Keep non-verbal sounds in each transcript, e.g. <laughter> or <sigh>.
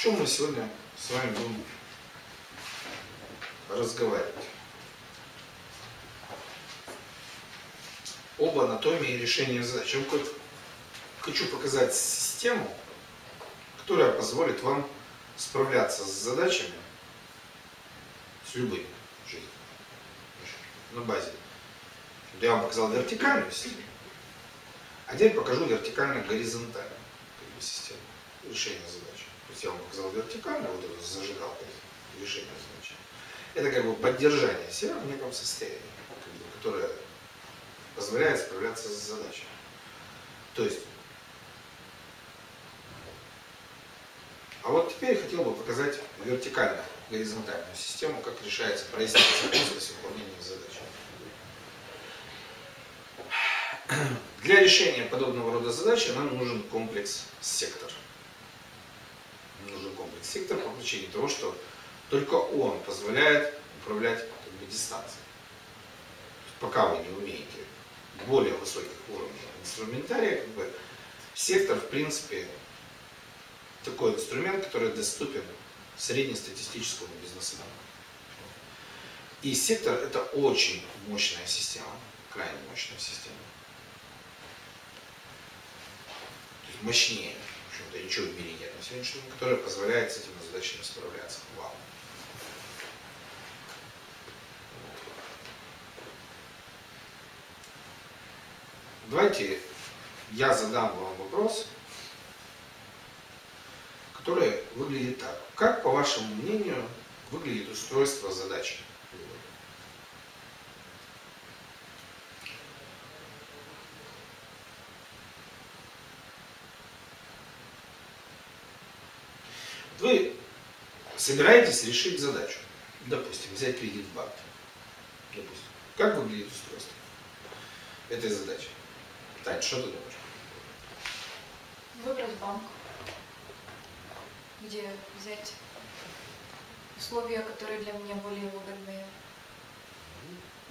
чем мы сегодня с вами будем разговаривать? Об анатомии решения задач. Я хочу показать систему, которая позволит вам справляться с задачами, с любыми жизни, на базе. Я вам показал вертикальную систему, а теперь покажу вертикально-горизонтальную систему решения задач. Я вам вертикально, вот эту зажигалку решения задач. Это как бы поддержание себя в неком состоянии, которое позволяет справляться с задачей. То есть, а вот теперь я хотел бы показать вертикальную, горизонтальную систему, как решается проясняется после выполнения задачи. Для решения подобного рода задачи нам нужен комплекс сектор. Комплекс сектор по причине того, что только он позволяет управлять как бы, дистанцией. Пока вы не умеете более высоких уровней инструментария, как бы, сектор, в принципе, такой инструмент, который доступен среднестатистическому бизнесмену. И сектор это очень мощная система, крайне мощная система. То есть мощнее, общем-то, ничего в мире нет на сегодняшний день, которая позволяет с этими задачами справляться. Вау. Давайте я задам вам вопрос, который выглядит так. Как, по вашему мнению, выглядит устройство задачи? Вы собираетесь решить задачу. Допустим, взять кредит в банке. Допустим. Как выглядит устройство этой задачи? Тань, что ты думаешь? Выбрать банк, где взять условия, которые для меня более выгодные.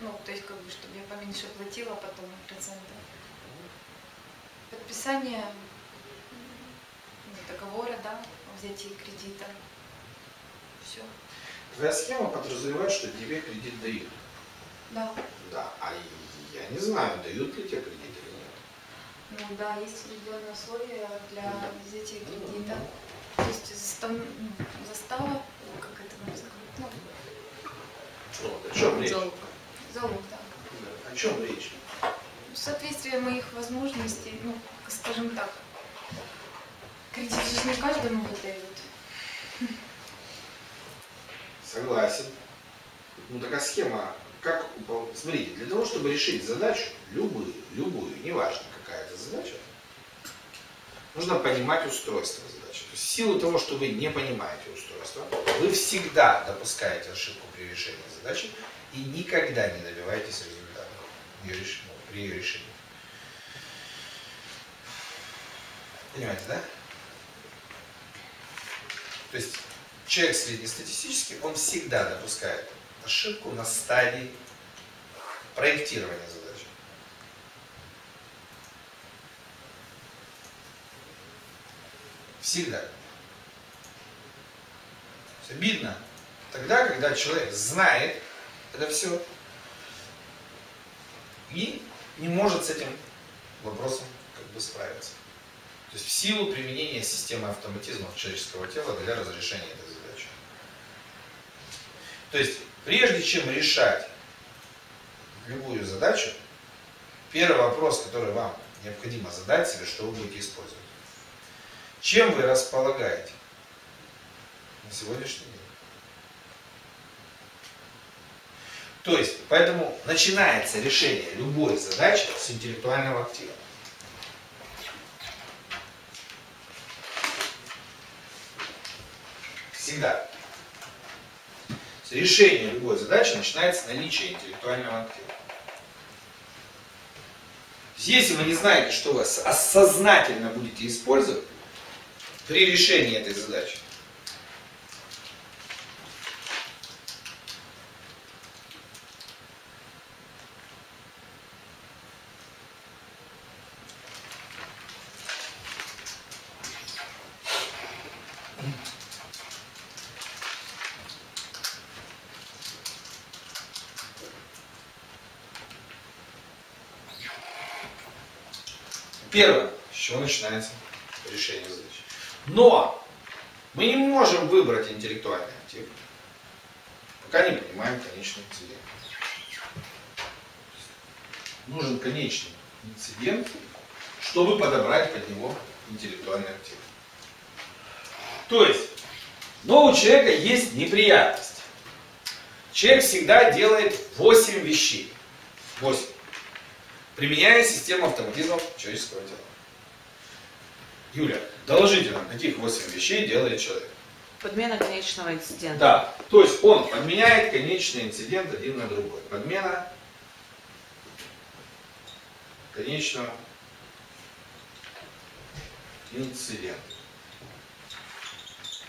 Ну, то есть, как бы, чтобы я поменьше платила потом проценты. Подписание ну, договора, да, о взятии кредита. Все. Твоя схема подразумевает, что тебе кредит дают. Да. Да, а я не знаю, дают ли тебе кредит или нет. Ну да, есть определенные условия для взятия кредита. То есть застав... ну, застава, как это называется? Ну, Вот, о чем речь? залог. Залог, да. О чем речь? В соответствии моих возможностей, ну, скажем так, кредит же не каждому выдают. Согласен. Ну такая схема, как Смотрите, для того, чтобы решить задачу, любую, любую, неважно какая это задача, нужно понимать устройство задачи. То есть в силу того, что вы не понимаете устройство, вы всегда допускаете ошибку при решении задачи и никогда не добиваетесь ну, при ее решении. Понимаете, да? То есть человек среднестатистический, он всегда допускает ошибку на стадии проектирования задачи. Всегда. Обидно тогда, когда человек знает это все и не может с этим вопросом как бы справиться. То есть в силу применения системы автоматизмов человеческого тела для разрешения этой. То есть прежде чем решать любую задачу, первый вопрос, который вам необходимо задать себе, что вы будете использовать. Чем вы располагаете на сегодняшний день? То есть, поэтому начинается решение любой задачи с интеллектуального актива. Всегда. Решение любой задачи начинается с наличия интеллектуального актива. Если вы не знаете, что вы осознательно будете использовать при решении этой задачи, Первое, с чего начинается решение задачи. Но мы не можем выбрать интеллектуальный актив, пока не понимаем конечный инцидент. Нужен конечный инцидент, чтобы подобрать под него интеллектуальный актив. То есть, но у человека есть неприятность. Человек всегда делает 8 вещей. 8. Применяя систему автоматизмов человеческого тела. Юля, доложите нам, каких 8 вещей делает человек? Подмена конечного инцидента. Да, то есть он подменяет конечный инцидент один на другой. Подмена конечного инцидента.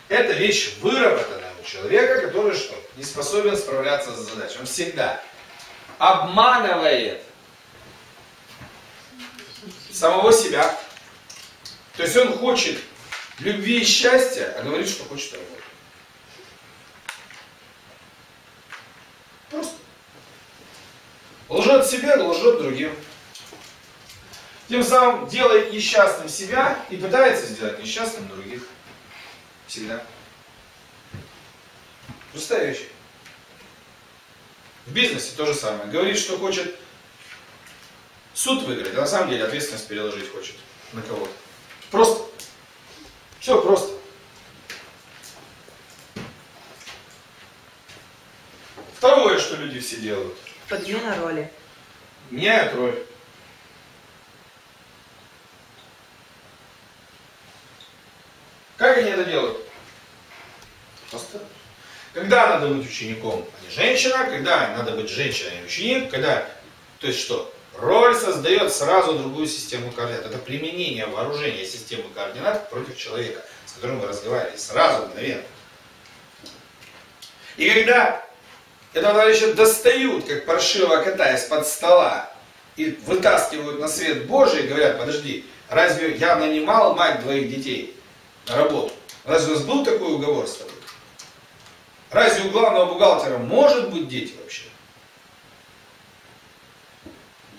Это вещь выработанная у человека, который что? Не способен справляться с задачей. Он всегда обманывает самого себя. То есть он хочет любви и счастья, а говорит, что хочет работать. Просто. Лжет себе, лжет другим. Тем самым делает несчастным себя и пытается сделать несчастным других. Всегда. Простая вещь. В бизнесе то же самое. Говорит, что хочет суд выиграть, а на самом деле ответственность переложить хочет на кого-то. Просто. Все просто. Второе, что люди все делают. Подмена роли. Меняют роль. Как они это делают? Просто. Когда надо быть учеником, а не женщина, когда надо быть женщиной, а не ученик, когда... То есть что? Роль создает сразу другую систему координат. Это применение вооружения системы координат против человека, с которым вы разговаривали. Сразу, мгновенно. И когда этого товарища достают, как паршивого кота из-под стола, и вытаскивают на свет Божий, говорят, подожди, разве я нанимал мать двоих детей на работу? Разве у вас был такой уговор с тобой? Разве у главного бухгалтера может быть дети вообще?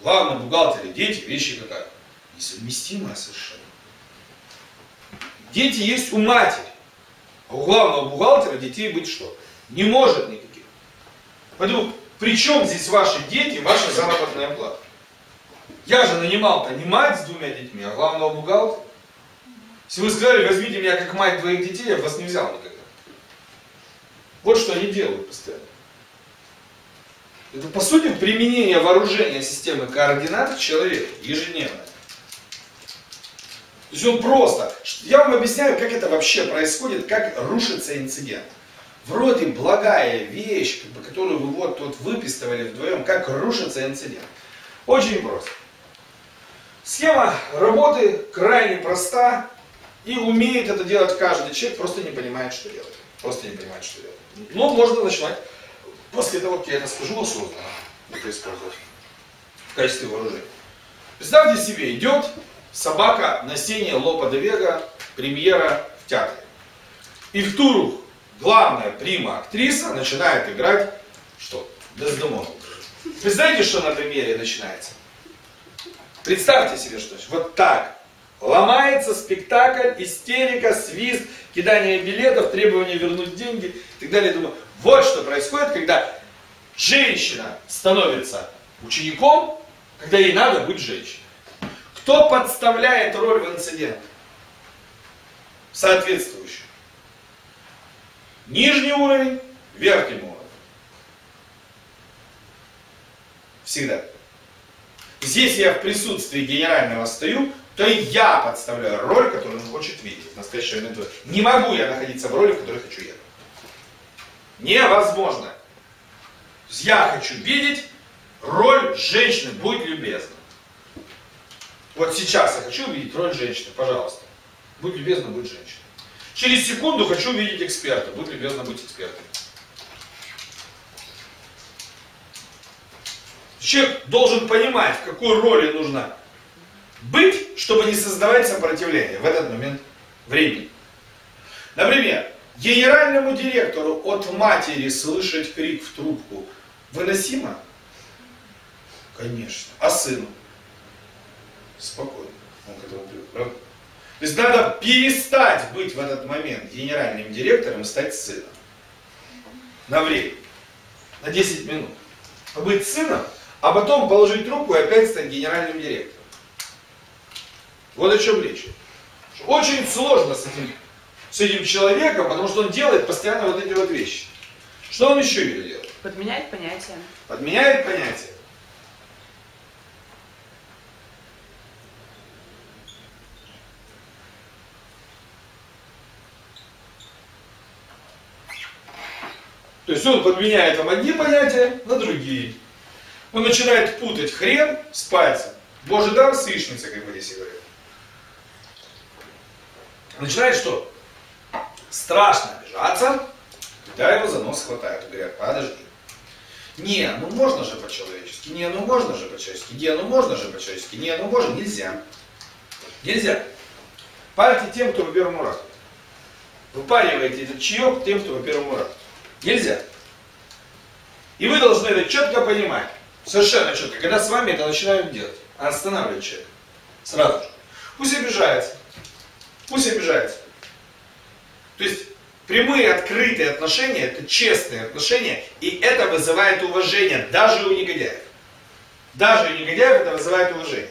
У главного бухгалтера дети, вещи какая? Несовместимая совершенно. Дети есть у матери. А у главного бухгалтера детей быть что? Не может никаких. Поэтому при чем здесь ваши дети, ваша заработная плата? Я же нанимал-то не мать с двумя детьми, а главного бухгалтера. Если вы сказали, возьмите меня как мать двоих детей, я бы вас не взял никогда. Вот что они делают постоянно. Это, по сути, применение вооружения системы координат человеку ежедневно. То есть он просто... Я вам объясняю, как это вообще происходит, как рушится инцидент. Вроде благая вещь, которую вы вот тут выписывали вдвоем, как рушится инцидент. Очень просто. Схема работы крайне проста, и умеет это делать каждый человек, просто не понимает, что делать. Просто не понимает, что делать. Но можно начинать после того, как я это скажу, осознанно это использовать в качестве вооружения. Представьте себе, идет собака на сцене Лопа де Вега, премьера в театре. И в туру главная прима актриса начинает играть что? Дездемону. Представляете, что на премьере начинается? Представьте себе, что вот так. Ломается спектакль, истерика, свист, кидание билетов, требование вернуть деньги и так далее. Думаю, вот что происходит, когда женщина становится учеником, когда ей надо быть женщиной. Кто подставляет роль в инцидент? Соответствующую. Нижний уровень, верхний уровень. Всегда. Здесь я в присутствии генерального стою, то и я подставляю роль, которую он хочет видеть в настоящий момент. Не могу я находиться в роли, в которой хочу я. Невозможно. Я хочу видеть роль женщины, будь любезна. Вот сейчас я хочу увидеть роль женщины, пожалуйста. Будь любезна, будь женщиной. Через секунду хочу увидеть эксперта, будь любезна, будь экспертом. Человек должен понимать, в какой роли нужно быть, чтобы не создавать сопротивление в этот момент времени. Например, генеральному директору от матери слышать крик в трубку выносимо? Конечно. А сыну? Спокойно. Он к этому привык, правда? То есть надо перестать быть в этот момент генеральным директором и стать сыном. На время. На 10 минут. Побыть сыном, а потом положить трубку и опять стать генеральным директором. Вот о чем речь. Очень сложно с этим, с этим человеком, потому что он делает постоянно вот эти вот вещи. Что он еще Юля делает? Подменяет понятие. Подменяет понятие. То есть он подменяет вам одни понятия на другие. Он начинает путать хрен с пальцем. Божий дар с яичницей, как в Одессе говорят. Начинает что? Страшно обижаться, когда его за нос хватают. Говорят, подожди. Не, ну можно же по-человечески. Не, ну можно же по-человечески. Не, ну можно же по-человечески. Не, ну можно. Нельзя. Нельзя. Парьте тем, кто по первому разу. Выпариваете этот чаек тем, кто по первому разу. Нельзя. И вы должны это четко понимать. Совершенно четко. Когда с вами это начинают делать. Останавливать человека. Сразу же. Пусть обижается. Пусть обижается. То есть прямые открытые отношения это честные отношения, и это вызывает уважение даже у негодяев. Даже у негодяев это вызывает уважение.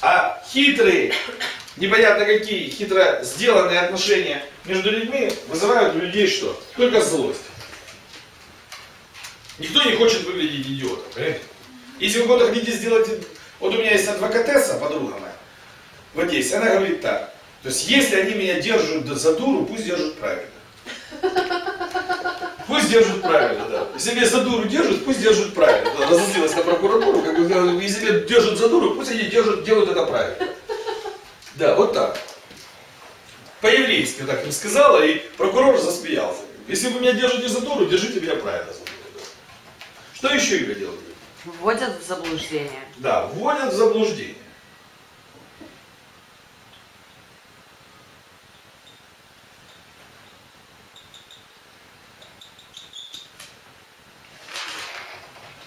А хитрые, непонятно какие, хитро сделанные отношения между людьми вызывают у людей что? Только злость. Никто не хочет выглядеть идиотом, понимаете? Если вы куда хотите сделать... Вот у меня есть адвокатесса, подруга моя, в Одессе, она говорит так. То есть, если они меня держат за дуру, пусть держат правильно. Пусть держат правильно, да. Если меня за дуру держат, пусть держат правильно. Да, разозлилась на прокуратуру, как бы, если меня держат за дуру, пусть они держат, делают это правильно. Да, вот так. По-еврейски так им сказала, и прокурор засмеялся. Если вы меня держите за дуру, держите меня правильно за дуру. Что еще Юля делает? Вводят в заблуждение. Да, вводят в заблуждение.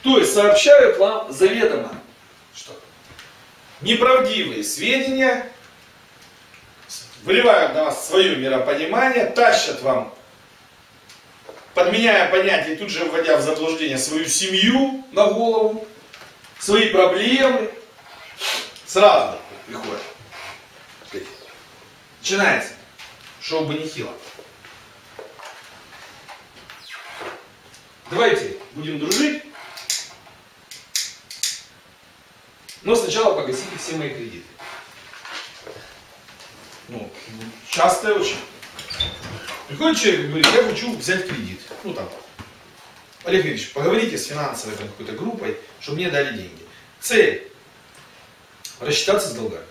То есть сообщают вам заведомо, что неправдивые сведения, выливают на вас свое миропонимание, тащат вам, подменяя понятия и тут же вводя в заблуждение свою семью на голову, свои проблемы, сразу приходят. Начинается. Шоу Банихила. Давайте будем дружить. Но сначала погасите все мои кредиты. Ну, часто очень. Приходит человек и говорит, я хочу взять кредит. Ну там, Олег Ильич, поговорите с финансовой какой-то группой, чтобы мне дали деньги. Цель. Рассчитаться с долгами.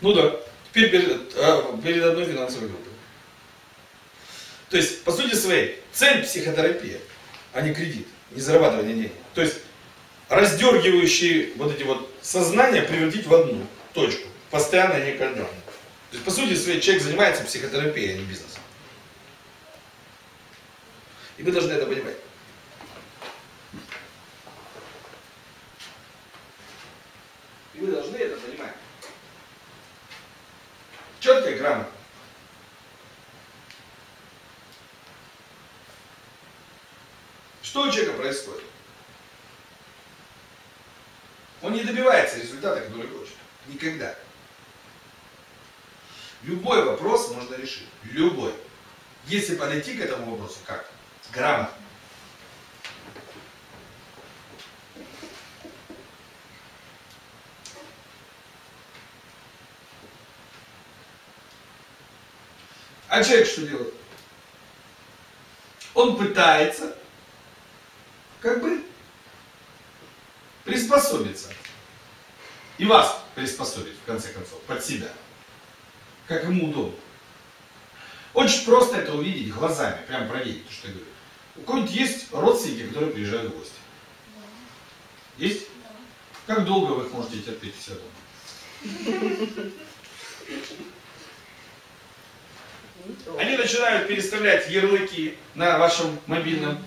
Ну да. Теперь перед, а, перед одной финансовой группой. То есть, по сути своей, цель психотерапия, а не кредит, не зарабатывание денег. То есть, раздергивающие вот эти вот сознания превратить в одну точку, постоянно не То есть, по сути своей, человек занимается психотерапией, а не бизнесом. И вы должны это понимать. И вы должны это понимать. Четко и грамотно. Что у человека происходит? Он не добивается результата, который хочет. Никогда. Любой вопрос можно решить. Любой. Если подойти к этому вопросу как? Грамотно. А человек что делает? Он пытается как бы приспособиться. И вас приспособить, в конце концов, под себя. Как ему удобно. Очень просто это увидеть глазами, прям проверить, что я говорю. У кого-нибудь есть родственники, которые приезжают в гости? Есть? Как долго вы их можете терпеть себя дома? Они начинают переставлять ярлыки на вашем мобильном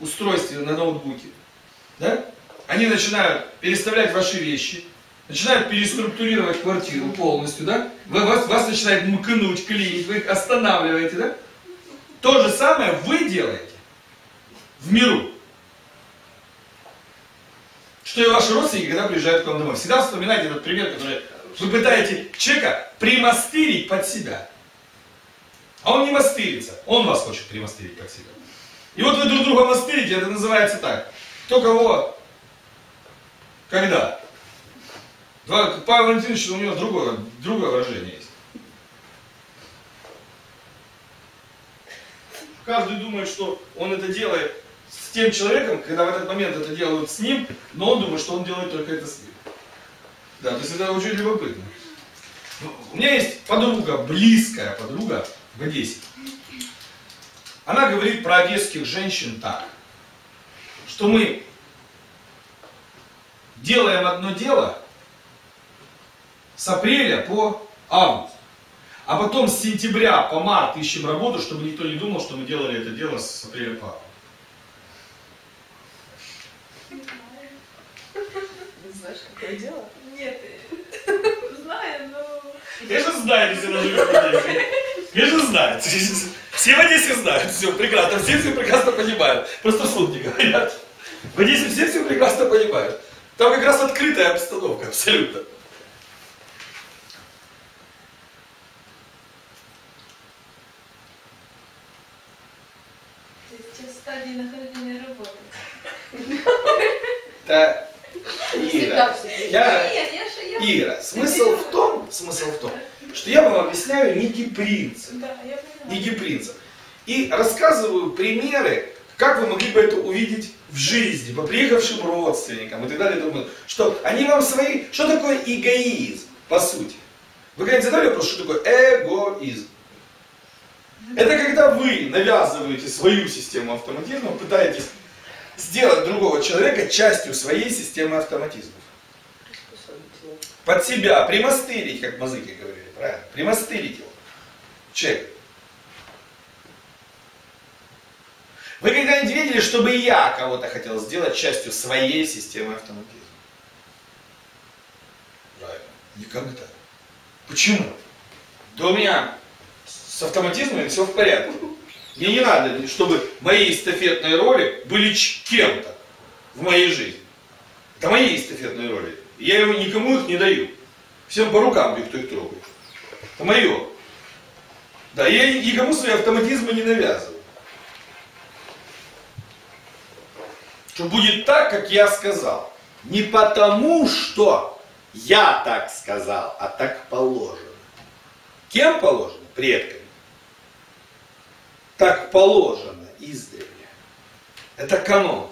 устройстве, на ноутбуке. Да? Они начинают переставлять ваши вещи, начинают переструктурировать квартиру полностью, да? Вы- Вас, вас начинает мкнуть, клинить, вы их останавливаете, да? То же самое вы делаете в миру. Что и ваши родственники, когда приезжают к вам домой. Всегда вспоминайте этот пример, который вы пытаете человека примастырить под себя. А он не мастырится, он вас хочет примастырить под себя. И вот вы друг друга мастырите, это называется так. Кто кого, когда. Павел Валентинович, у него другое, другое выражение есть. Каждый думает, что он это делает с тем человеком, когда в этот момент это делают с ним, но он думает, что он делает только это с ним. Да, то есть это очень любопытно. Ну, У меня есть подруга, близкая подруга в Одессе. Она говорит про одесских женщин так, что мы делаем одно дело с апреля по август. А потом с сентября по март ищем работу, чтобы никто не думал, что мы делали это дело с апреля по август. Знаешь, какое дело? Нет, <laughs> знаю, но... Я же знаю, если она живет в Одессе. Я же знаю. Все в Одессе знают, все прекрасно, все все прекрасно понимают. Просто суд не говорят. В Одессе все все прекрасно понимают. Там как раз открытая обстановка, абсолютно. Стадии нахождения работы. Да, Ира, я. Ира, смысл в том, смысл в том, что я вам объясняю некий принцип. Некий принцип. И рассказываю примеры, как вы могли бы это увидеть в жизни, по приехавшим родственникам и так далее. подобное. Что они вам свои... Что такое эгоизм, по сути? Вы когда-нибудь задали вопрос, что такое эгоизм? Это когда вы навязываете свою систему автоматизма, пытаетесь сделать другого человека частью своей системы автоматизмов. Под себя, примастырить, как мазыки говорили, правильно? Примастырить его. Человек. Вы когда-нибудь видели, чтобы я кого-то хотел сделать частью своей системы автоматизма? Правильно. Никогда. Почему? Да у меня с автоматизмом все в порядке. Мне не надо, чтобы мои эстафетные роли были кем-то в моей жизни. Это мои эстафетные роли. Я его никому их не даю. Всем по рукам бью, кто их трогает. Это мое. Да, я никому свои автоматизмы не навязываю. Что будет так, как я сказал. Не потому, что я так сказал, а так положено. Кем положено? Предками. Так положено издревле. Это канон.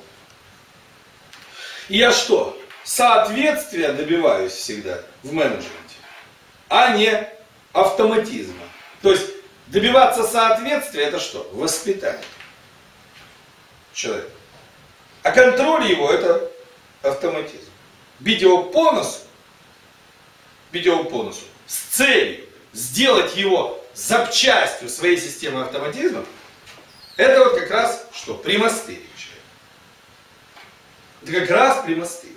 Я что? Соответствия добиваюсь всегда в менеджменте, а не автоматизма. То есть добиваться соответствия это что? Воспитание человека. А контроль его это автоматизм. Бить его по носу, бить по носу с целью сделать его запчастью своей системы автоматизма, это вот как раз что? Примастырить. Это как раз примастырить.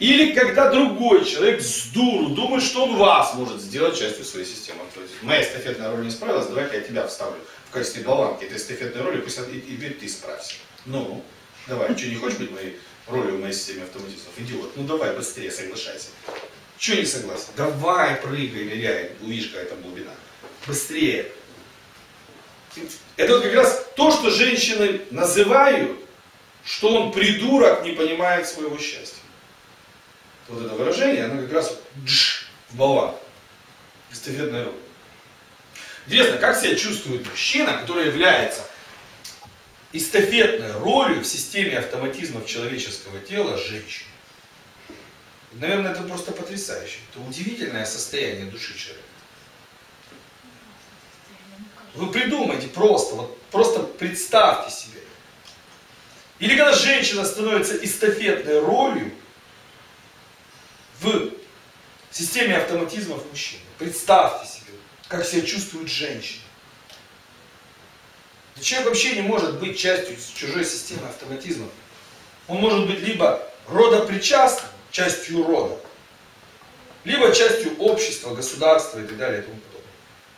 Или когда другой человек с дуру думает, что он вас может сделать частью своей системы автоматизма. Моя эстафетная роль не справилась, давай-ка я тебя вставлю в качестве болванки этой эстафетной роли, пусть и, и ты справься. Ну, давай, что не хочешь быть моей ролью в моей системе автоматизмов? Идиот, ну давай быстрее соглашайся. Че не согласен? Давай, прыгай, ныряй, увидишь, какая там глубина. Быстрее. Это вот как раз то, что женщины называют, что он придурок, не понимает своего счастья. Вот это выражение, оно как раз джш, в болван. Эстафетная роль. Интересно, как себя чувствует мужчина, который является эстафетной ролью в системе автоматизмов человеческого тела женщины? Наверное, это просто потрясающе. Это удивительное состояние души человека. Вы придумайте просто, вот просто представьте себе. Или когда женщина становится эстафетной ролью в системе автоматизмов мужчины. Представьте себе, как себя чувствует женщина. Да человек вообще не может быть частью чужой системы автоматизмов. он может быть либо родопричастным, частью рода, либо частью общества, государства и так далее и тому подобное.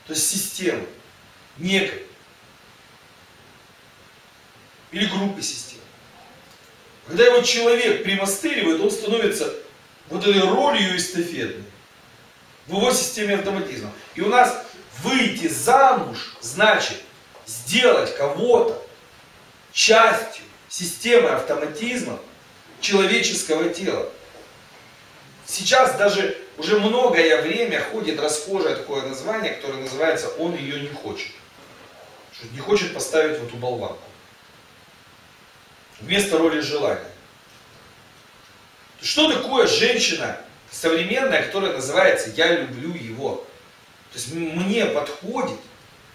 То есть системы, некой. Или группы систем. Когда его человек примастыривает, он становится вот этой ролью эстафетной в его системе автоматизма. И у нас выйти замуж значит сделать кого-то частью системы автоматизма человеческого тела. Сейчас даже уже многое время ходит расхожее такое название, которое называется «он ее не хочет». Что не хочет поставить в эту болванку. Вместо роли желания. Что такое женщина современная, которая называется «я люблю его»? То есть мне подходит.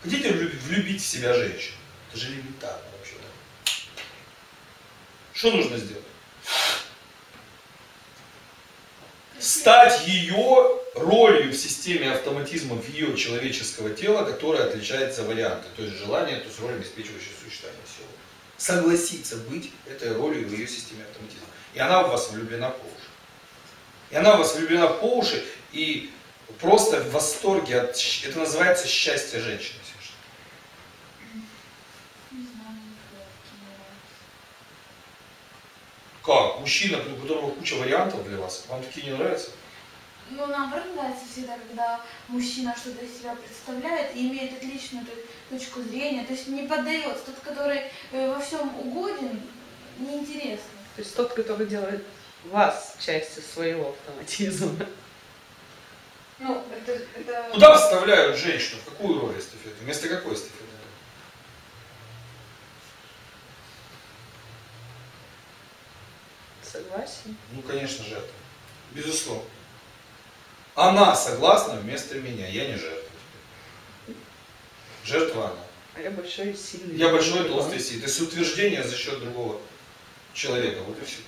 Хотите влюбить в себя женщину? Это же элементарно вообще-то. Что нужно сделать? стать ее ролью в системе автоматизма в ее человеческого тела, которая отличается варианты. То есть желание, то есть роль, обеспечивающая существование всего. Согласиться быть этой ролью в ее системе автоматизма. И она в вас влюблена по уши. И она в вас влюблена по уши и просто в восторге от... Это называется счастье женщины. Как? Мужчина, у которого куча вариантов для вас, вам такие не нравятся? Ну, наоборот, нравится всегда, когда мужчина что-то из себя представляет и имеет отличную точку зрения, то есть не поддается. Тот, который э, во всем угоден, неинтересно. То есть тот, который делает вас частью своего автоматизма. Ну, это, это... Куда вставляют женщину? В какую роль эстафеты? Вместо какой эстафеты? Согласен. Ну, конечно, жертва. Безусловно. Она согласна вместо меня, я не жертва. Жертва она. А я большой и сильный. Я большой, толстый и сильный. То есть утверждение за счет другого человека. Вот и все.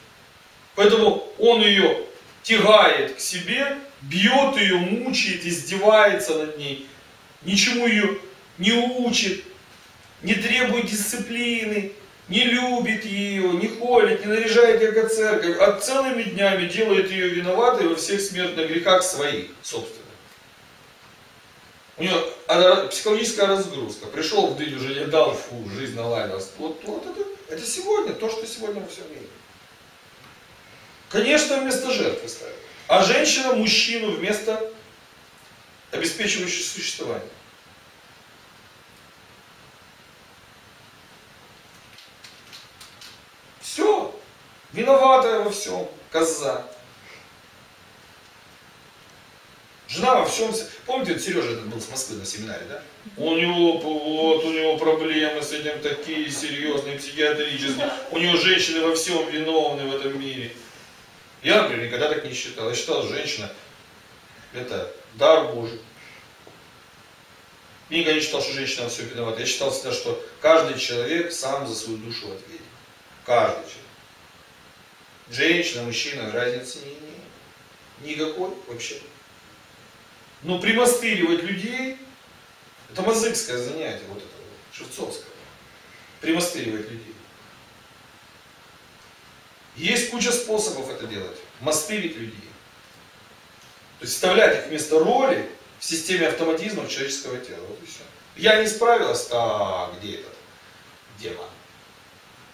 Поэтому он ее тягает к себе, бьет ее, мучает, издевается над ней, ничему ее не учит, не требует дисциплины, не любит ее, не холит, не наряжает ее как церковь, а целыми днями делает ее виноватой во всех смертных грехах своих, собственно. У нее психологическая разгрузка. Пришел в день уже не дал, фу, жизнь наладилась. Вот, вот это, это сегодня, то, что сегодня во всем мире. Конечно, вместо жертвы ставят. А женщина мужчину вместо обеспечивающего существования. Все. Виноватая во всем. Коза. Жена во всем... Помните, вот Сережа этот был с Москвы на семинаре, да? У него, вот, у него проблемы с этим такие серьезные, психиатрические. У него женщины во всем виновны в этом мире. Я, например, никогда так не считал. Я считал, женщина это дар Божий. Я никогда не считал, что женщина во всем виновата. Я считал всегда, что каждый человек сам за свою душу ответит. Каждый человек. Женщина, мужчина, разницы не имеет. Никакой вообще. Но примастыривать людей, это мазыкское занятие, вот это вот, шевцовское. Примастыривать людей. Есть куча способов это делать. Мастырить людей. То есть вставлять их вместо роли в системе автоматизма человеческого тела. Вот и все. Я не справилась, а где этот демон?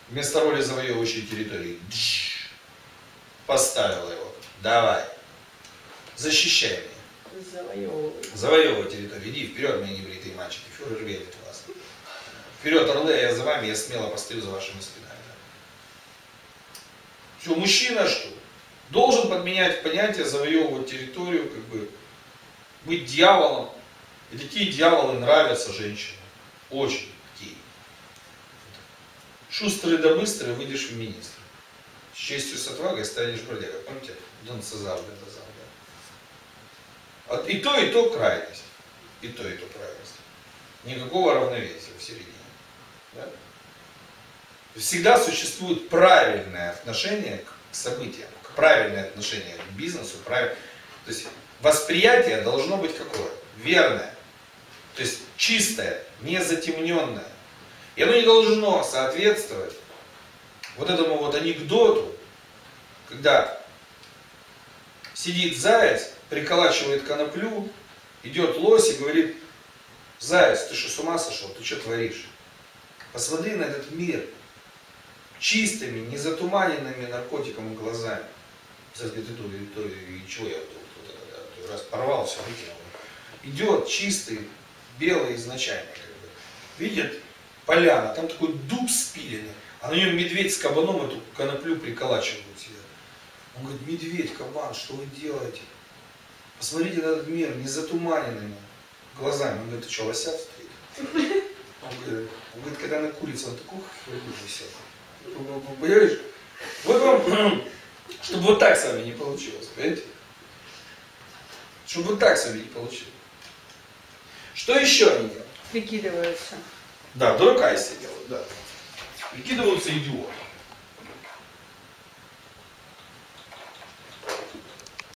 вместо роли завоевывающей территории, дж, поставила его. Давай, защищай меня. Завоевывай. Завоевывай территорию. Иди вперед, мои небритые мальчики. Фюрер верит в вас. Вперед, орлы, я за вами, я смело постою за вашими спинами. Все, мужчина что? Должен подменять понятие завоевывать территорию, как бы быть дьяволом. И такие дьяволы нравятся женщинам. Очень. Шустрый да быстрый выйдешь в министр. Честью, с отвагой станешь бродягой. Помните, Дон Цезар сказал, да? И то, и то крайность. И то, и то крайность. Никакого равновесия в середине. Да? Всегда существует правильное отношение к событиям, правильное отношение к бизнесу, правиль... то есть восприятие должно быть какое? Верное. То есть чистое, не затемненное. И оно не должно соответствовать вот этому вот анекдоту, когда сидит заяц, приколачивает коноплю, идет лось и говорит, заяц, ты что, с ума сошел, ты что творишь? Посмотри на этот мир чистыми, не затуманенными наркотиком глазами. Заяц говорит, и то, и чего я тут, раз порвал, все выкинул. Идет чистый, белый изначально, как бы. видит поляна, там такой дуб спиленный, а на нем медведь с кабаном эту коноплю приколачивают. Он говорит, медведь, кабан, что вы делаете? Посмотрите на этот мир не затуманенными глазами. Он говорит, ты что, лося встретил? Он говорит, он говорит, когда на курице, он такой висел. Понимаешь? Вот вам, <clears throat> чтобы вот так с вами не получилось, понимаете? Чтобы вот так с вами не получилось. Что еще они делают? Прикидываются. Да, дурака если делают, да. Прикидываются идиотом.